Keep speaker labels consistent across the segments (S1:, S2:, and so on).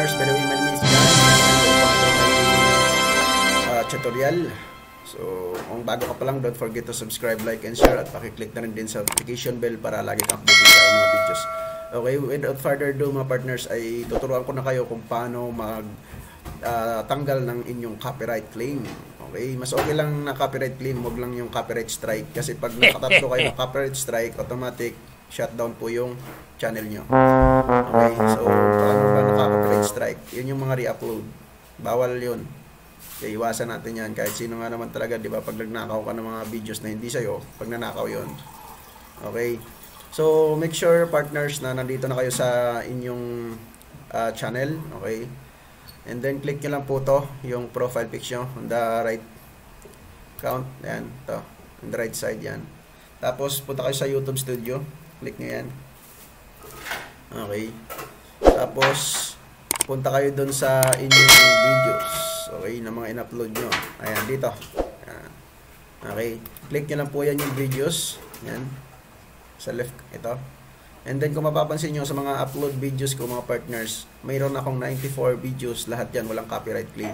S1: partners, by the way, my name is John. Uh, tutorial. So, kung bago ka pa lang, don't forget to subscribe, like, and share. At pakiclick na rin din sa notification bell para lagi kang updated sa mga videos. Okay, without further ado mga partners, ay tuturuan ko na kayo kung paano mag uh, tanggal ng inyong copyright claim. Okay, mas okay lang na copyright claim, wag lang yung copyright strike. Kasi pag nakatatlo kayo ng copyright strike, automatic shutdown po yung channel nyo. Okay, so mga re-upload. Bawal yun. Kaya iwasan natin yan. Kahit sino nga naman talaga, di ba, pag nagnakaw ka ng mga videos na hindi sa'yo, pag nanakaw yun. Okay. So, make sure partners na nandito na kayo sa inyong uh, channel. Okay. And then, click nyo lang po to yung profile pic nyo on the right count. Yan, to. On the right side yan. Tapos, punta kayo sa YouTube Studio. Click nyo yan. Okay. Tapos, punta kayo dun sa inyong videos. Okay, na mga in-upload nyo. Ayan, dito. Ayan. Okay. Click nyo lang po yan yung videos. Yan sa left ito. And then kung mapapansin nyo sa mga upload videos ko mga partners, mayroon akong 94 videos, lahat yan walang copyright claim.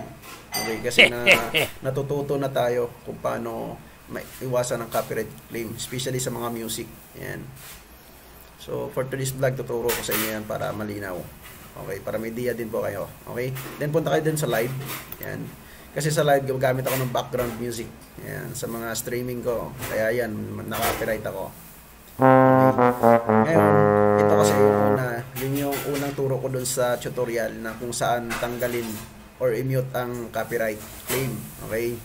S1: Okay, kasi na natututo na tayo kung paano iwasan ang copyright claim, especially sa mga music. Yan. So for today's vlog, tuturo ko sa inyo yan para malinaw. Okay, para may idea din po kayo. Okay? Then punta kayo din sa live. Yan. Kasi sa live, gagamit ako ng background music. Yan, sa mga streaming ko. Kaya yan, naka-copyright ako. Ngayon, ito kasi yung una, yun yung unang turo ko dun sa tutorial na kung saan tanggalin or i-mute ang copyright claim. Okay?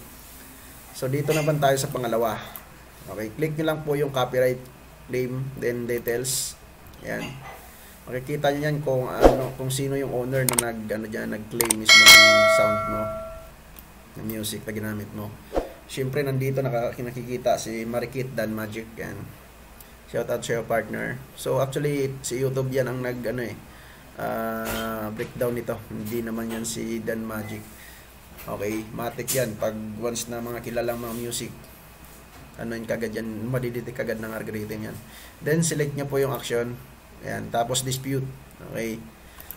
S1: So, dito naman tayo sa pangalawa. Okay, click nyo lang po yung copyright claim, then details. Yan. Makikita nyo yan kung ano, kung sino yung owner na nag, ano dyan, nag-claim mismo ng sound mo, ng music na ginamit mo. Siyempre, nandito nakikita si Marikit Dan Magic. Yan Shout out sa partner. So actually si YouTube yan ang nag ano eh uh, breakdown nito. Hindi naman yan si Dan Magic. Okay, matik yan pag once na mga kilalang mga music ano yung kagad yan, madidetect kagad ng algorithm yan. Then select niya po yung action. Ayan, tapos dispute. Okay.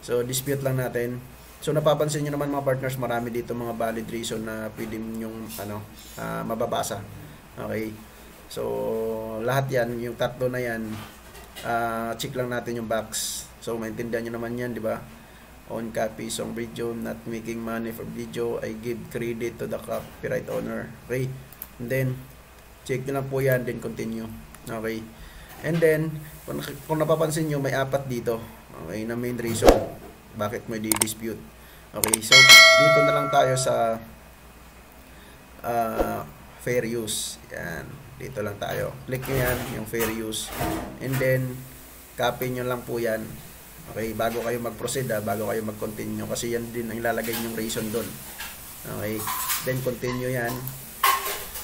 S1: So dispute lang natin. So napapansin niyo naman mga partners, marami dito mga valid reason na pwede yung ano, uh, mababasa. Okay. So, lahat yan, yung tatlo na yan, uh, check lang natin yung box. So, maintindihan nyo naman yan, di ba? On copy song video, not making money for video, I give credit to the copyright owner. Okay? And then, check nyo lang po yan, then continue. Okay? And then, kung, napapansin nyo, may apat dito. Okay, na main reason bakit may di-dispute. Okay, so dito na lang tayo sa uh, fair use. Yan. Dito lang tayo. Click nyo yan, yung fair use. And then, copy nyo lang po yan. Okay, bago kayo mag-proceed ha, bago kayo mag-continue. Kasi yan din ang ilalagay yung reason doon. Okay, then continue yan.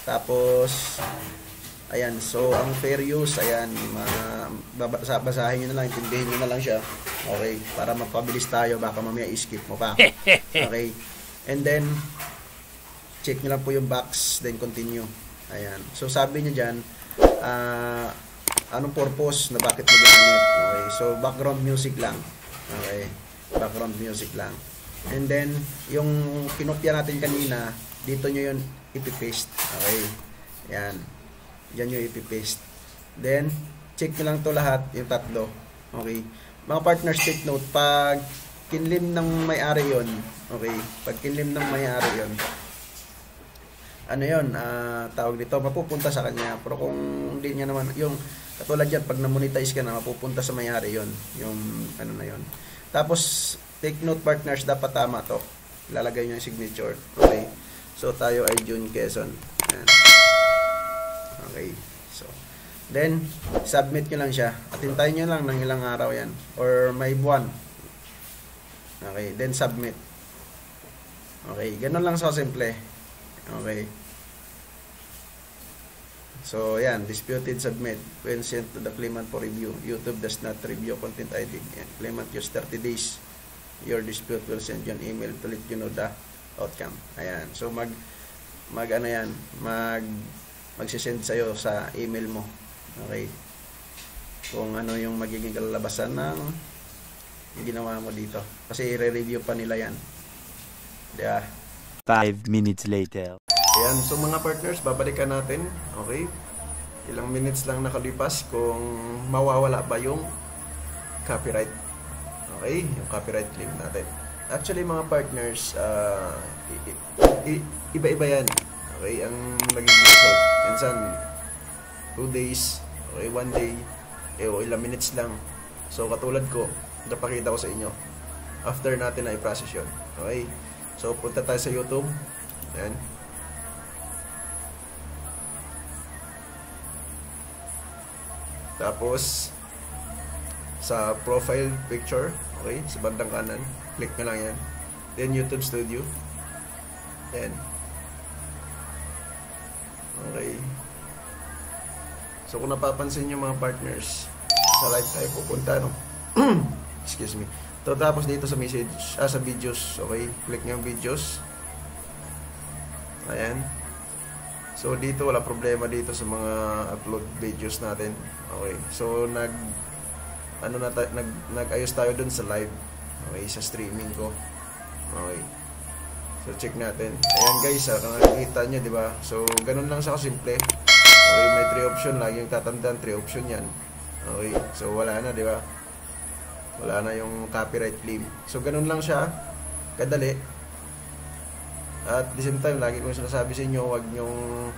S1: Tapos, ayan, so ang fair use, ayan, ma, basahin nyo na lang, intindihin nyo na lang siya. Okay, para mapabilis tayo, baka mamaya i-skip mo pa. Okay, and then, check nyo lang po yung box, then continue. Ayan. So sabi niya diyan, uh, anong purpose na bakit mo ginamit? Okay. So background music lang. Okay. Background music lang. And then yung kinopya natin kanina, dito niyo 'yon ipi-paste. Okay. Yan. Yan yung ipi-paste. Then check niyo lang to lahat, yung tatlo. Okay. Mga partners take note pag kinlim ng may-ari 'yon. Okay. Pag kinlim ng may-ari 'yon, ano yon uh, ah, tawag dito, mapupunta sa kanya. Pero kung hindi niya naman, yung katulad yan, pag na-monetize ka na, mapupunta sa mayari yon yung ano na yon Tapos, take note partners, dapat tama to. Lalagay niyo yung signature. Okay. So, tayo ay June Quezon. Yan. Okay. So, then, submit nyo lang siya. At hintayin nyo lang ng ilang araw yan. Or may buwan. Okay. Then, submit. Okay. Ganun lang sa simple. Okay. So, yan, disputed submit when sent to the claimant for review. YouTube does not review content ID. Yan. Claimant use 30 days. Your dispute will send you an email to let you know the outcome. Ayan. So, mag, mag ano yan, mag, magsisend sa'yo sa email mo. Okay. Kung ano yung magiging kalalabasan ng ginawa mo dito. Kasi i-review pa nila yan. Yeah.
S2: Five minutes later.
S1: Ayan, so mga partners, babalikan natin. Okay? Ilang minutes lang nakalipas kung mawawala ba yung copyright. Okay? Yung copyright claim natin. Actually, mga partners, uh, iba-iba yan. Okay? Ang naging result. Minsan, 2 days, okay, 1 day, eh, o ilang minutes lang. So, katulad ko, napakita ko sa inyo. After natin na i-process yun. Okay? So, punta tayo sa YouTube. Ayan. Tapos, sa profile picture, okay, sa bandang kanan, click nyo lang yan. Then, YouTube Studio. Then, So, kung napapansin nyo mga partners, sa live tayo pupunta, no? Excuse me. So, tapos dito sa message, ah, sa videos, okay, click nyo yung videos. Ayan. So dito wala problema dito sa mga upload videos natin. Okay. So nag ano na nag nag-ayos tayo dun sa live. Okay, sa streaming ko. Okay. So check natin. Ayan guys, ah, nakikita niyo, 'di ba? So ganun lang siya kasimple. Okay, may 3 option lagi yung tatandaan, 3 option 'yan. Okay. So wala na, 'di ba? Wala na yung copyright claim. So ganun lang siya kadali. At the same time, lagi kong sinasabi sa inyo, huwag nyong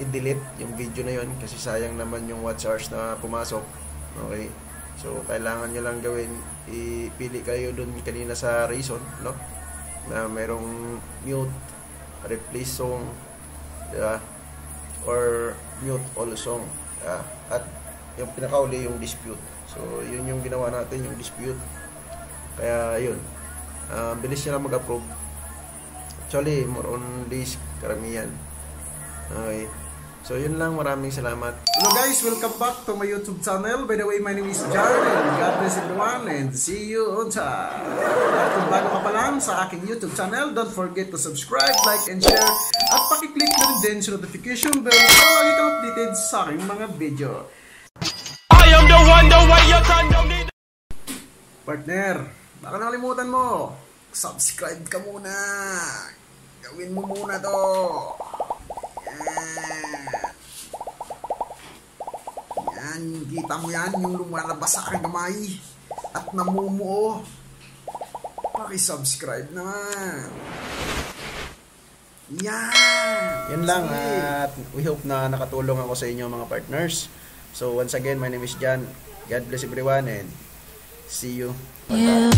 S1: i-delete yung video na yon kasi sayang naman yung watch hours na pumasok. Okay? So, kailangan nyo lang gawin, ipili kayo dun kanina sa reason, no? Na merong mute, replace song, diba? Or mute all song. Yeah. At yung pinakauli yung dispute. So, yun yung ginawa natin, yung dispute. Kaya, yun. Uh, bilis nyo lang mag-approve Actually, more on this, karamihan. Okay. So, yun lang. Maraming salamat.
S3: Hello guys, welcome back to my YouTube channel. By the way, my name is Jared. God bless everyone and see you on time. At kung bago ka pa lang sa aking YouTube channel, don't forget to subscribe, like, and share. At pakiclick na rin din sa notification bell para lagi kang updated sa aking mga video. I am the one, the way you turn down Partner, baka nakalimutan mo, subscribe ka muna. Gawin mo muna to. Yan, kita mo yan, yung lumalabas sa aking kamay. At namumuo. Paki-subscribe naman. Yan.
S1: Yan lang at we hope na nakatulong ako sa inyo mga partners. So once again, my name is John. God bless everyone and see you. Yeah.